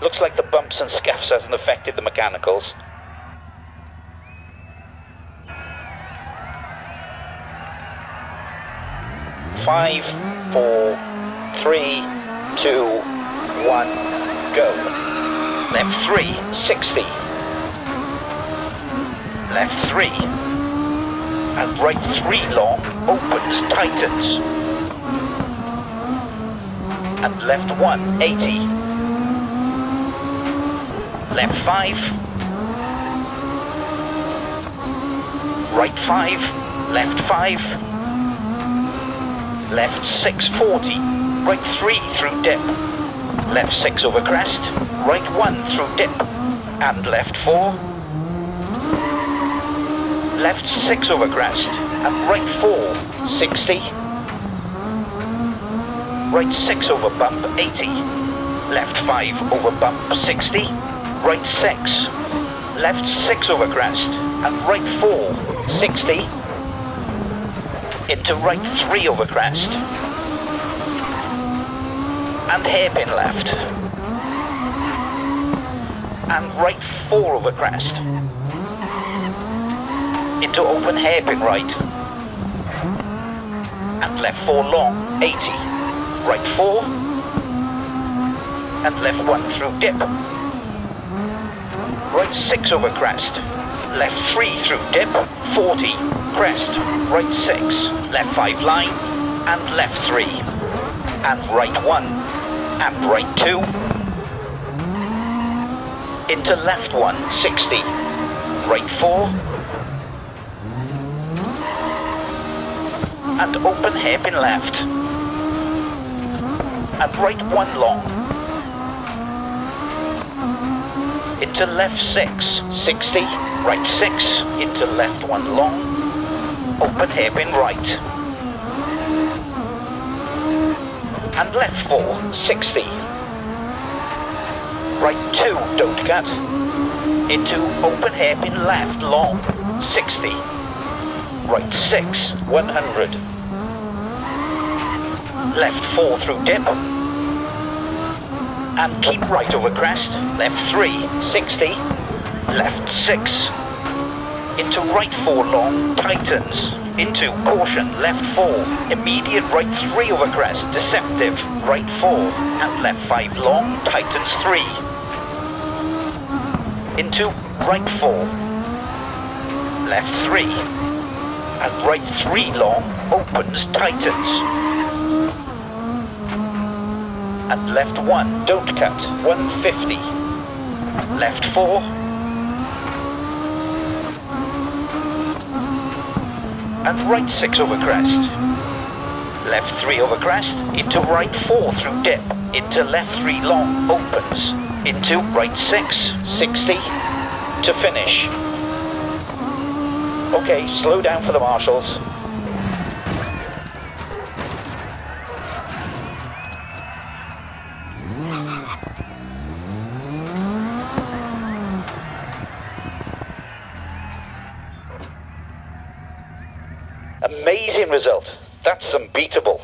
Looks like the bumps and scuffs hasn't affected the mechanicals. Five, four, three, two, one, go. Left three, 60. Left three. And right three long, opens, tightens. And left one, 80. Left five. Right five, left five. Left 640, right 3 through dip. Left 6 over crest, right 1 through dip. And left 4. Left 6 over crest, and right 4, 60. Right 6 over bump, 80. Left 5 over bump, 60. Right 6. Left 6 over crest, and right 4, 60 into right 3 over crest. And hairpin left. And right 4 over crest. Into open hairpin right. And left 4 long, 80. Right 4. And left 1 through dip. Right 6 over crest. Left 3 through dip, 40 crest, right 6, left 5 line, and left 3, and right 1, and right 2, into left 1, 60, right 4, and open hairpin left, and right 1 long, into left 6, 60, right 6, into left 1 long, open hairpin right. And left 4, 60. Right 2, don't cut. Into open hairpin left long, 60. Right 6, 100. Left 4 through dip. And keep right over crest, left 3, 60. Left 6, into right 4 long, tightens, into caution, left 4, immediate right 3 over crest, deceptive, right 4, and left 5 long, tightens 3, into right 4, left 3, and right 3 long, opens, tightens, and left 1, don't cut, 150, left 4, and right 6 over crest. Left 3 over crest, into right 4 through dip, into left 3 long, opens, into right 6, 60, to finish. Okay, slow down for the marshals. Amazing result. That's unbeatable.